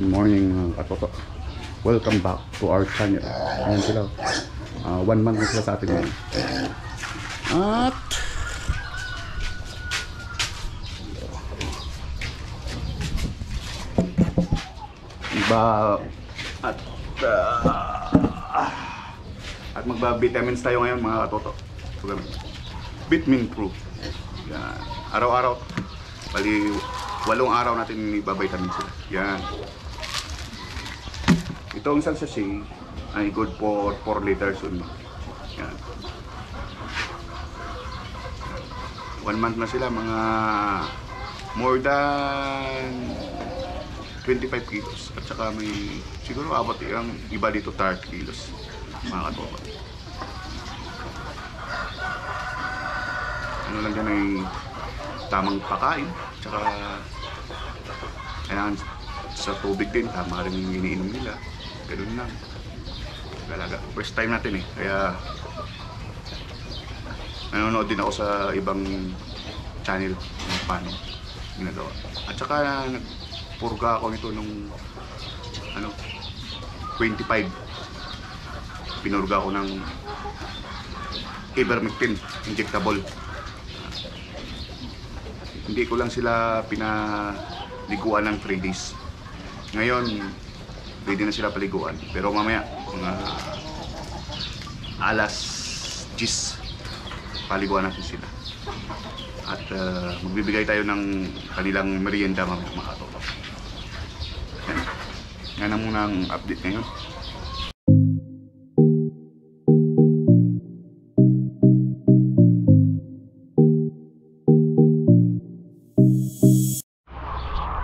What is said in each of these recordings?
Good morning mga katoto. Welcome back to our channel. Ayan sila. Ah, one month na sila sa atin ngayon. At Iba at ah, at magba-vitamins tayo ngayon mga katoto. Vitamin Pro. Yan. Araw-araw. Bali, walong araw natin ibabitamin sila. Yan. Itong isang sachet ay good for 4 liters only. Yan. One month na sila, mga more than 25 kilos. At saka may, siguro abot yung iba dito 30 kilos. Mga katoto. Ano lang dyan ay tamang pakain. Tsaka kailangan sa tubig din, tama rin yung iniinom nila. Ganun lang. Talaga. First time natin eh. Kaya nanonood din ako sa ibang channel kung paano ginagawa. At saka nagpurga ako nito nung ano 25 pinurga ako ng ivermectin injectable hindi ko lang sila pinaliguan ng 3 days. Ngayon, pwede na sila paliguan. Pero mamaya, mga alas 10, paliguan natin sila. At uh, magbibigay tayo ng kanilang merienda mamaya mga katoto. Yan. Yan muna ang update ngayon.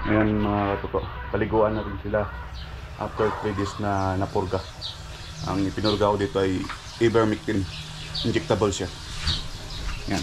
Ayan mga katoto, paliguan na rin sila after 3 days na napurga. Ang ipinurga ko dito ay ivermectin. Injectable siya. Yan.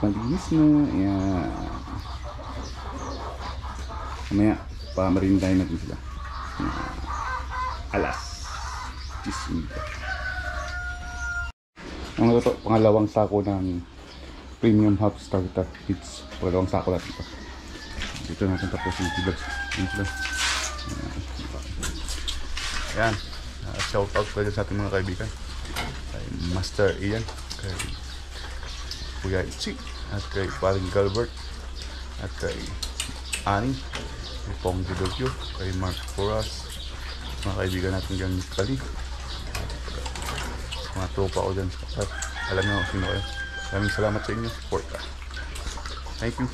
Malinis na. Ayan. Mamaya, pamarindahin natin sila. Alas. Chismita. Ang ito, pangalawang sako ng premium half starter kits. Pangalawang sako natin ito. Dito natin tapos yung tilags. Ayan sila. Ayan. Uh, shout out pala sa ating mga kaibigan. Master Ian. Kay Kuya Itzy. At kay Paring Galbert. At kay Ani. Kay Pong Dilogyo. Kay Mark Foras. Mga kaibigan natin dyan Kali. Mga tropa ko dyan. At alam nyo sino kayo. Maraming salamat sa inyo. Support. Thank you.